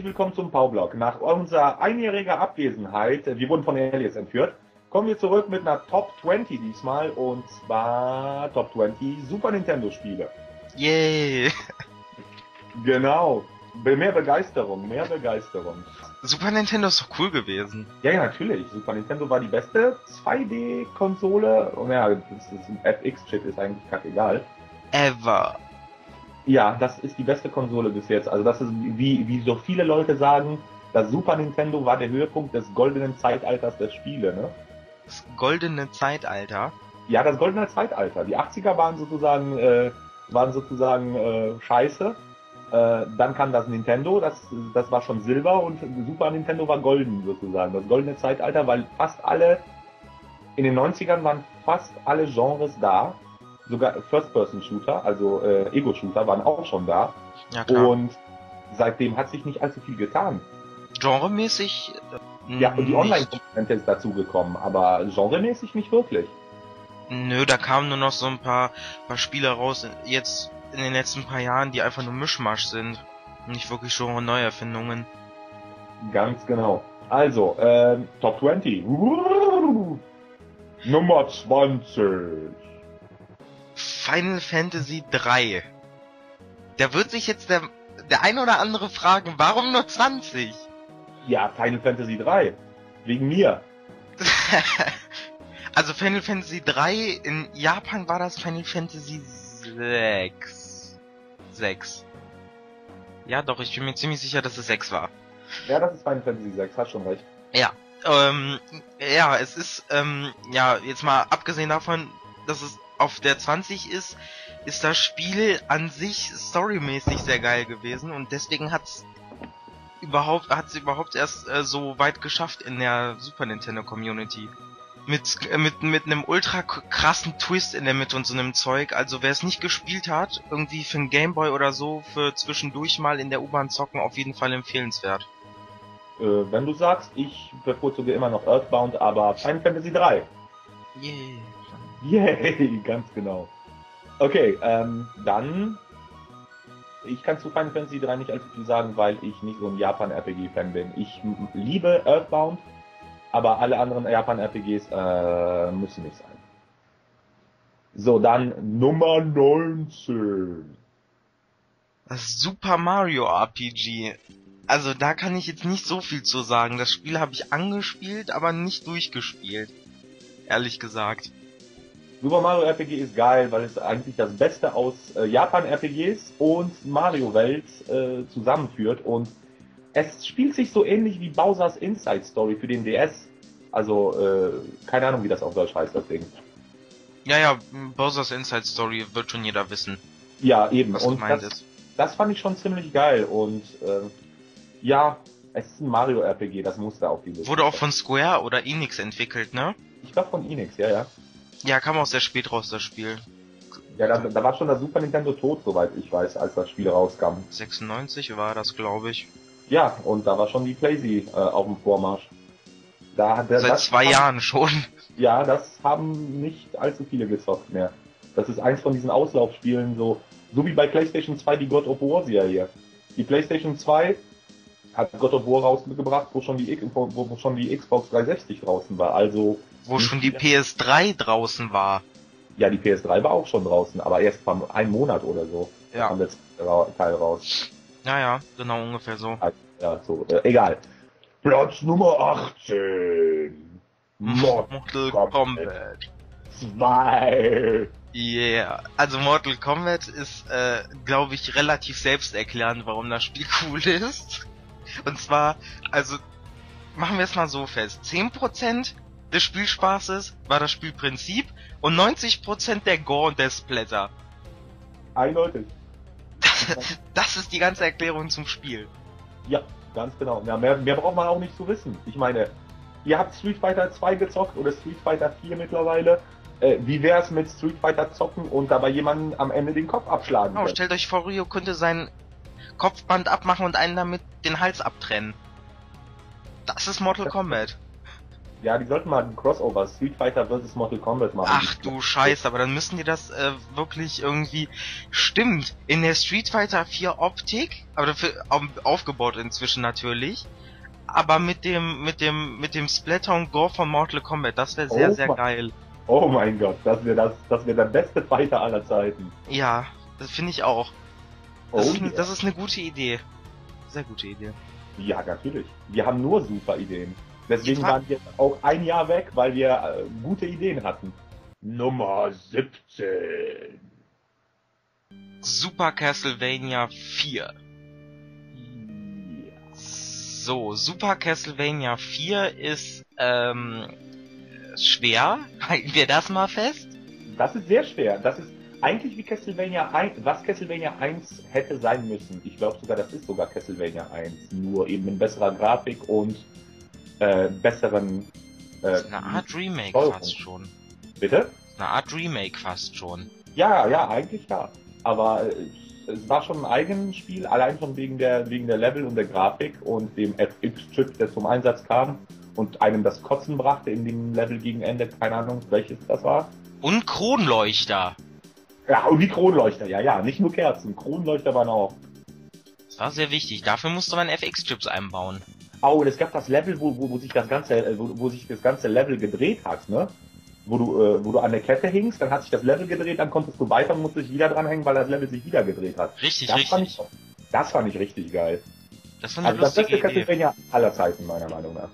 Herzlich willkommen zum Powerblock. Nach unserer einjähriger Abwesenheit, äh, wir wurden von Alias entführt, kommen wir zurück mit einer Top 20 diesmal und zwar Top 20 Super Nintendo Spiele. Yay! Genau. Mehr Begeisterung, mehr Begeisterung. Super Nintendo ist doch cool gewesen. Ja, ja, natürlich. Super Nintendo war die beste 2D-Konsole. Und ja, das ist ein FX-Chip ist eigentlich kackegal. Ever. Ja, das ist die beste Konsole bis jetzt. Also das ist, wie, wie so viele Leute sagen, das Super Nintendo war der Höhepunkt des goldenen Zeitalters der Spiele, ne? Das goldene Zeitalter. Ja, das goldene Zeitalter. Die 80er waren sozusagen, äh, waren sozusagen äh, scheiße. Äh, dann kam das Nintendo, das, das war schon Silber und Super Nintendo war golden sozusagen. Das goldene Zeitalter, weil fast alle, in den 90ern waren fast alle Genres da. Sogar First-Person-Shooter, also äh, Ego-Shooter waren auch schon da. Ja klar. Und seitdem hat sich nicht allzu viel getan. Genremäßig. äh, Ja, und die. Online-Komponente ist dazugekommen, aber genremäßig nicht wirklich. Nö, da kamen nur noch so ein paar, paar Spiele raus, jetzt in den letzten paar Jahren, die einfach nur Mischmasch sind. Nicht wirklich Genre Neuerfindungen. Ganz genau. Also, ähm, Top 20. Nummer 20. Final Fantasy 3. Da wird sich jetzt der, der ein oder andere fragen, warum nur 20? Ja, Final Fantasy 3. Wegen mir. also Final Fantasy 3, in Japan war das Final Fantasy 6. 6. Ja, doch, ich bin mir ziemlich sicher, dass es 6 war. Ja, das ist Final Fantasy 6, hast schon recht. Ja, ähm, ja, es ist, ähm, ja, jetzt mal abgesehen davon, dass es auf der 20 ist, ist das Spiel an sich storymäßig sehr geil gewesen und deswegen hat's überhaupt, hat's überhaupt erst äh, so weit geschafft in der Super Nintendo Community. Mit, äh, mit, mit einem ultra krassen Twist in der Mitte und so einem Zeug. Also wer es nicht gespielt hat, irgendwie für einen Gameboy oder so, für zwischendurch mal in der U-Bahn zocken, auf jeden Fall empfehlenswert. Äh, wenn du sagst, ich bevorzuge immer noch Earthbound, aber Final Fantasy 3. Yeah. Yay, ganz genau. Okay, ähm, dann. Ich kann zu Final Fantasy 3 nicht allzu viel sagen, weil ich nicht so ein Japan-RPG-Fan bin. Ich liebe Earthbound, aber alle anderen Japan-RPGs äh, müssen nicht sein. So, dann Nummer 19. Das Super Mario RPG. Also da kann ich jetzt nicht so viel zu sagen. Das Spiel habe ich angespielt, aber nicht durchgespielt. Ehrlich gesagt. Super Mario RPG ist geil, weil es eigentlich das Beste aus äh, Japan-RPGs und Mario-Welt äh, zusammenführt und es spielt sich so ähnlich wie Bowser's Inside Story für den DS. Also, äh, keine Ahnung, wie das auf Deutsch heißt, das Ding. Ja, ja, Bowser's Inside Story wird schon jeder wissen, Ja, eben. was und gemeint das, ist. das fand ich schon ziemlich geil und äh, ja, es ist ein Mario-RPG, das musste auf die Liste. Wurde auch von Square oder Enix entwickelt, ne? Ich glaube von Enix, ja, ja. Ja, kam auch sehr spät raus, das Spiel. Ja, da, da war schon das Super Nintendo tot, soweit ich weiß, als das Spiel rauskam. 96 war das, glaube ich. Ja, und da war schon die Playsee äh, auf dem Vormarsch. Da hat der, Seit zwei haben- Jahren schon. Ja, das haben nicht allzu viele gezockt mehr. Das ist eins von diesen Auslaufspielen, so, so wie bei PlayStation 2 die God of War Serie. Die PlayStation 2 hat God of War rausgebracht, wo schon die, wo schon die Xbox 360 draußen war. Also, Wo schon die PS3 draußen war. ja, die PS3 war auch schon draußen, aber erst vor einem Monat oder so Ja. kam der Teil raus. Ja, ja, genau ungefähr so. Ja, so, äh, egal. Platz Nummer 18. Mortal Kombat. 2. Yeah. Also Mortal Kombat ist, äh, glaube ich, relativ selbsterklärend, warum das Spiel cool ist. Und zwar, also, machen wir es mal so fest. 10% des Spielspaßes war das Spielprinzip und 90% der Gore und der Splatter. Eindeutig. Das ist die ganze Erklärung zum Spiel. Ja, ganz genau. Ja, mehr, mehr braucht man auch nicht zu wissen. Ich meine, ihr habt Street Fighter 2 gezockt oder Street Fighter 4 mittlerweile. Äh, wie wär's mit Street Fighter zocken und dabei jemanden am Ende den Kopf abschlagen? Genau, stellt euch vor, Rio könnte sein Kopfband abmachen und einen damit den Hals abtrennen. Das ist Mortal Kombat. Ja, die sollten mal ein Crossover Street Fighter vs. Mortal Kombat machen. Ach du Scheiße, aber dann müssen die das äh, wirklich irgendwie stimmt. In der Street Fighter 4 Optik, aber dafür au- aufgebaut inzwischen natürlich. Aber mit dem mit dem mit dem Splatter und Gore von Mortal Kombat, das wäre sehr Oh sehr geil. Oh mein Gott, das wäre das, das wäre der beste Fighter aller Zeiten. Ja, das finde ich auch. Das, Oh, ist, ja. das ist eine gute Idee. Sehr gute Idee. ja, natürlich. Wir haben nur super Ideen. Deswegen waren wir auch ein Jahr weg, weil wir äh, gute Ideen hatten. Nummer 17. Super Castlevania 4. Ja. So, Super Castlevania 4 ist ähm, schwer. Halten wir das mal fest. Das ist sehr schwer. Das ist eigentlich wie Castlevania 1, was Castlevania 1 hätte sein müssen. Ich glaube sogar, das ist sogar Castlevania 1. Nur eben in besserer Grafik und äh, besseren. Äh, Das ist eine Art Remake Steuerung. fast schon. Bitte? Eine Art Remake fast schon. Ja, ja, eigentlich ja. Aber es war schon ein eigenes Spiel, allein schon wegen der, wegen der Level und der Grafik und dem FX-Chip, der zum Einsatz kam und einem das Kotzen brachte in dem Level gegen Ende. Keine Ahnung, welches das war. Und Kronleuchter. Ja, und die Kronleuchter, ja, ja, nicht nur Kerzen, Kronleuchter waren auch. Das war sehr wichtig. Dafür musste man FX-Chips einbauen. Oh, und es gab das Level, wo, wo, wo sich das ganze, äh, wo, wo sich das ganze Level gedreht hat, ne? Wo du, äh, wo du an der Kette hingst, dann hat sich das Level gedreht, dann konntest du weiter und musstest dich wieder dranhängen, weil das Level sich wieder gedreht hat. Richtig, Das fand, richtig. ich, das fand ich richtig geil. Das war eine Also das beste Idee. Castlevania aller Zeiten, meiner Meinung nach.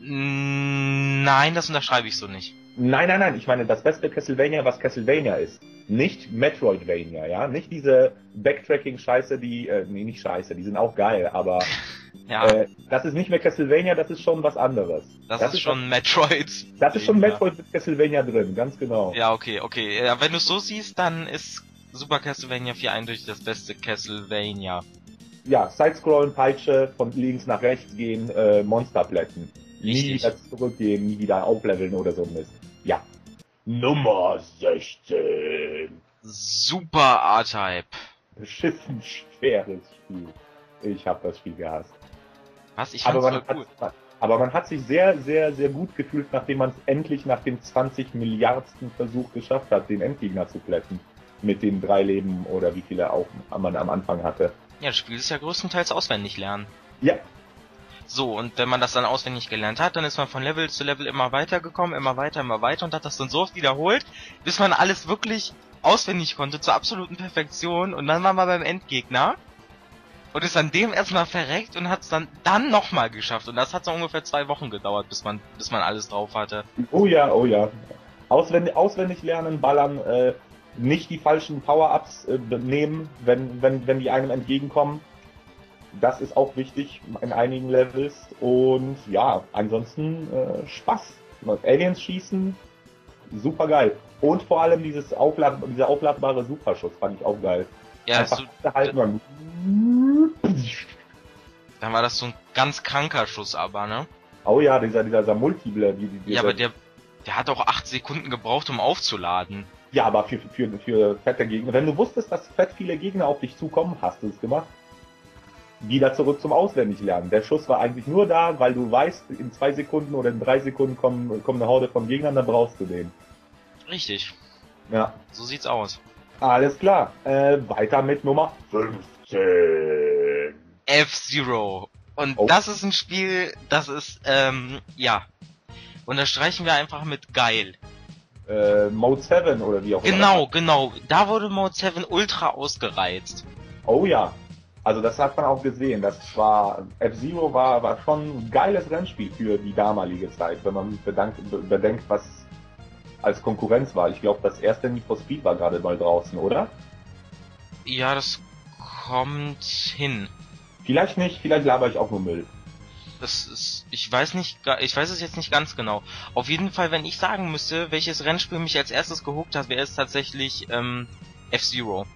Nein, das unterschreibe ich so nicht. Nein, nein, nein, ich meine das beste Castlevania, was Castlevania ist. Nicht Metroidvania, ja? Nicht diese Backtracking-Scheiße, die, äh, nee, nicht Scheiße, die sind auch geil, aber Ja, äh, das ist nicht mehr Castlevania, das ist schon was anderes. das, ist schon Metroid. Das ist schon. Metroid mit Castlevania drin, ganz genau. Ja, okay, okay. Ja, wenn du es so siehst, dann ist Super Castlevania 4 eindeutig das beste Castlevania. Ja, Sidescrollen, Peitsche, von links nach rechts gehen, äh, Monster plätten. Nie wieder zurückgehen, nie wieder aufleveln oder so Mist. Ja. Nummer 16. Super R-Type. Beschissen schweres Spiel. Ich habe das Spiel gehasst. Was? Ich Aber fand's man, voll hat, cool. aber man hat sich sehr, sehr, sehr gut gefühlt, nachdem man es endlich nach dem 20 Milliardsten Versuch geschafft hat, den Endgegner zu plätten. Mit den drei Leben oder wie viele auch man am Anfang hatte. Ja, das Spiel ist ja größtenteils auswendig lernen. Ja, So, und wenn man das dann auswendig gelernt hat, dann ist man von Level zu Level immer weiter gekommen, immer weiter, immer weiter und hat das dann so oft wiederholt, bis man alles wirklich auswendig konnte, zur absoluten Perfektion und dann war man beim Endgegner und ist an dem erstmal verreckt und hat es dann, dann nochmal geschafft und das hat so ungefähr zwei Wochen gedauert, bis man, bis man alles drauf hatte. Oh ja, oh ja. Auswendig, auswendig lernen, ballern, äh, nicht die falschen Power-Ups äh, nehmen, wenn, wenn, wenn die einem entgegenkommen. Das ist auch wichtig in einigen Levels. Und ja, ansonsten äh, Spaß. Aliens schießen, super geil. Und vor allem dieses Auflad dieser aufladbare Superschuss fand ich auch geil. Ja, Einfach so, halten und dann war das so ein ganz kranker Schuss aber, ne? Oh ja, dieser, dieser, dieser Multiple, die, die, Ja, aber der, der hat auch acht Sekunden gebraucht, um aufzuladen. Ja, aber für, für, für fette Gegner. Wenn du wusstest, dass fett viele Gegner auf dich zukommen, hast du es gemacht. Wieder zurück zum Auswendiglernen. Der Schuss war eigentlich nur da, weil du weißt, in zwei Sekunden oder in drei Sekunden kommen, kommt eine Horde von Gegnern, dann brauchst du den. Richtig, Ja, so sieht's aus. alles klar. Äh, weiter mit Nummer 15. F-Zero. Und Oh. das ist ein Spiel, das ist, ähm, ja. Unterstreichen wir einfach mit geil. Äh, Mode 7 oder wie auch immer. Genau, genau. Da wurde Mode 7 ultra ausgereizt. Oh ja. Also das hat man auch gesehen. Das war F-Zero war, war schon ein geiles Rennspiel für die damalige Zeit, wenn man bedankt, be- bedenkt, was als Konkurrenz war. Ich glaube, das erste Need for Speed war gerade mal draußen, oder? Ja, das kommt hin. Vielleicht nicht, vielleicht laber ich auch nur Müll. Das ist, ich weiß nicht, ich weiß es jetzt nicht ganz genau. Auf jeden Fall, wenn ich sagen müsste, welches Rennspiel mich als erstes gehuckt hat, wäre es tatsächlich ähm, F-Zero.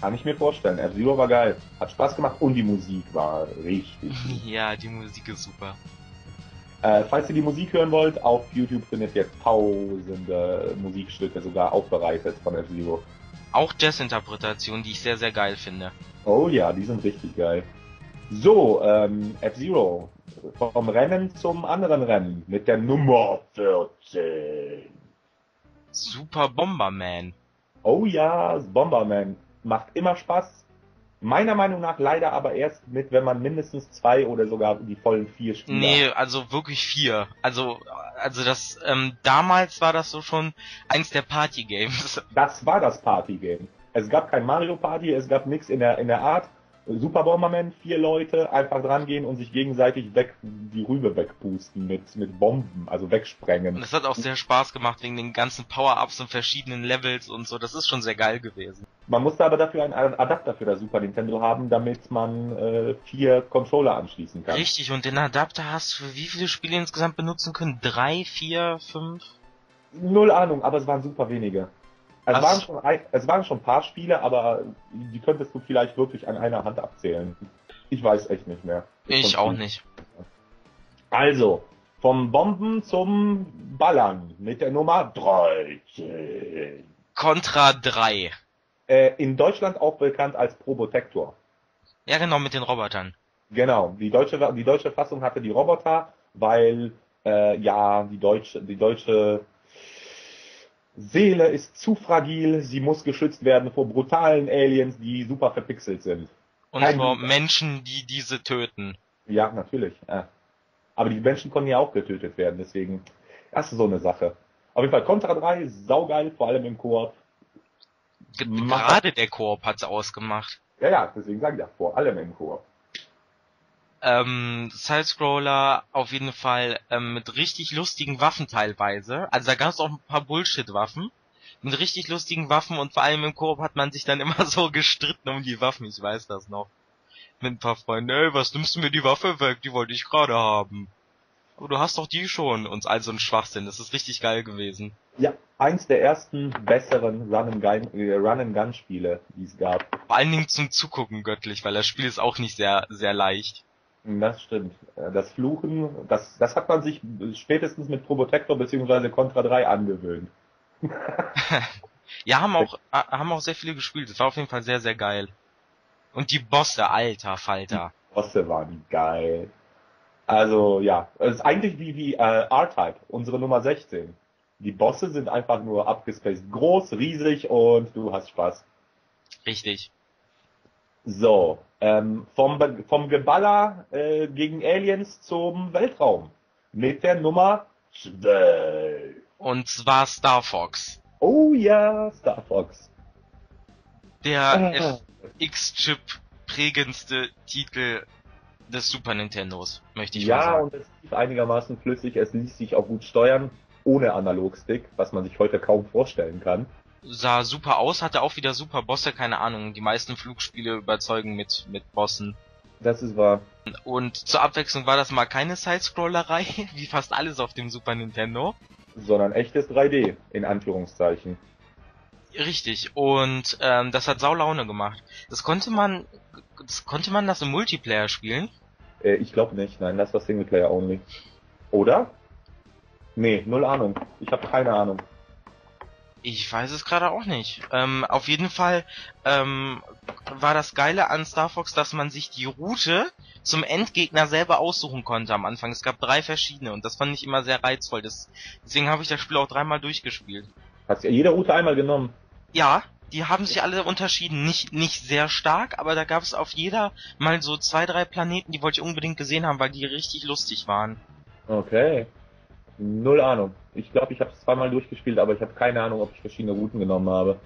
Kann ich mir vorstellen. F-Zero war geil. Hat Spaß gemacht und die Musik war richtig. ja, die Musik ist super. Äh, falls ihr die Musik hören wollt, auf YouTube findet ihr tausende Musikstücke sogar aufbereitet von F-Zero. Auch Jazz-Interpretationen, die ich sehr, sehr geil finde. Oh ja, die sind richtig geil. So, ähm, F-Zero. vom Rennen zum anderen Rennen mit der Nummer 14. Super Bomberman. Oh ja, Bomberman macht immer Spaß. Meiner Meinung nach leider aber erst mit, wenn man mindestens zwei oder sogar die vollen vier Spieler. Nee, also wirklich vier. Also, also das, ähm, damals war das so schon eins der Party-Games. Das war das Party-Game. Es gab kein Mario Party, es gab nichts in der, in der Art. Super Bomberman, vier Leute, einfach dran gehen und sich gegenseitig weg, die Rübe wegpusten mit, mit Bomben, also wegsprengen. Und es hat auch sehr Spaß gemacht wegen den ganzen Power-Ups und verschiedenen Levels und so. Das ist schon sehr geil gewesen. Man musste aber dafür einen Adapter für das Super Nintendo haben, damit man äh, vier Controller anschließen kann. Richtig, und den Adapter hast du für wie viele Spiele insgesamt benutzen können? Drei, vier, fünf? Null Ahnung, aber es waren super wenige. Es waren, schon ein, es waren schon ein paar Spiele, aber die könntest du vielleicht wirklich an einer Hand abzählen. Ich weiß echt nicht mehr. Ich auch nicht. Also, vom Bomben zum Ballern mit der Nummer 13. Contra 3. Äh, in Deutschland auch bekannt als Probotector. Ja, genau, mit den Robotern. Genau, die deutsche, die deutsche Fassung hatte die Roboter, weil äh, ja die deutsche, die deutsche Seele ist zu fragil, sie muss geschützt werden vor brutalen Aliens, die super verpixelt sind. Und Kein vor Menschen, die diese töten. Ja, natürlich. Ja. Aber die Menschen konnten ja auch getötet werden, deswegen, das ist so eine Sache. Auf jeden Fall Contra 3, saugeil, vor allem im Koop. Gerade der Koop hat's ausgemacht. Ja, ja, deswegen sage ich ja, vor allem im Koop ähm, Sidescroller auf jeden Fall ähm, mit richtig lustigen Waffen teilweise. Also da gab es auch ein paar Bullshit-Waffen. Mit richtig lustigen Waffen und vor allem im Koop hat man sich dann immer so gestritten um die Waffen, ich weiß das noch. Mit ein paar Freunden, ey, was nimmst du mir die Waffe weg? Die wollte ich gerade haben. Aber du hast doch die schon. Und all so ein Schwachsinn. Das ist richtig geil gewesen. Ja, eins der ersten besseren Run-and-Gun-Spiele, die es gab. Vor allen Dingen zum Zugucken göttlich, weil das Spiel ist auch nicht sehr, sehr leicht. Das stimmt. Äh, das Fluchen, das, das hat man sich spätestens mit Probotector bzw. Contra 3 angewöhnt. ja, haben auch, äh, haben auch sehr viele gespielt. Das war auf jeden Fall sehr, sehr geil. Und die Bosse, alter Falter. Die Bosse waren geil. Also, ja. Es ist eigentlich wie, wie äh, R-Type, unsere Nummer 16. Die Bosse sind einfach nur abgespaced. Groß, riesig und du hast Spaß. Richtig. So, ähm, vom, vom Geballer äh, gegen Aliens zum Weltraum. Mit der Nummer 12. Und zwar Star Fox. Oh ja, Star Fox. Der ah. FX-Chip prägendste Titel des Super Nintendos, möchte ich ja, mal sagen. Ja, und es lief einigermaßen flüssig, es ließ sich auch gut steuern, ohne Analogstick, was man sich heute kaum vorstellen kann sah super aus, hatte auch wieder super Bosse, keine Ahnung. Die meisten Flugspiele überzeugen mit, mit Bossen. Das ist wahr. Und zur Abwechslung war das mal keine Sidescrollerei, wie fast alles auf dem Super Nintendo. Sondern echtes 3D, in Anführungszeichen. Richtig, und ähm, das hat Saulaune gemacht. Das konnte man, das konnte man das im Multiplayer spielen? Äh, ich glaube nicht, nein, das war Singleplayer only. Oder? Nee, null Ahnung. Ich habe keine Ahnung. Ich weiß es gerade auch nicht. Ähm, auf jeden Fall ähm, war das Geile an Star Fox, dass man sich die Route zum Endgegner selber aussuchen konnte am Anfang. Es gab drei verschiedene und das fand ich immer sehr reizvoll. Das, deswegen habe ich das Spiel auch dreimal durchgespielt. Hast du jede Route einmal genommen? Ja, die haben sich alle unterschieden. Nicht, nicht sehr stark, aber da gab es auf jeder mal so zwei, drei Planeten, die wollte ich unbedingt gesehen haben, weil die richtig lustig waren. Okay. Null Ahnung. Ich glaube, ich habe es zweimal durchgespielt, aber ich habe keine Ahnung, ob ich verschiedene Routen genommen habe.